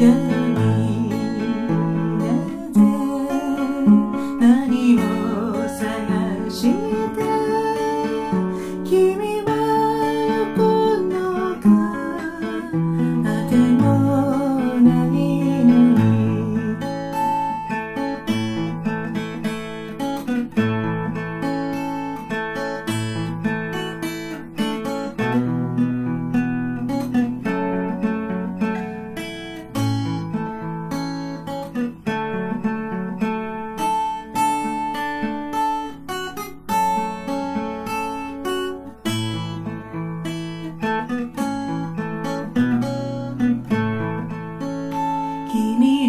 yeah.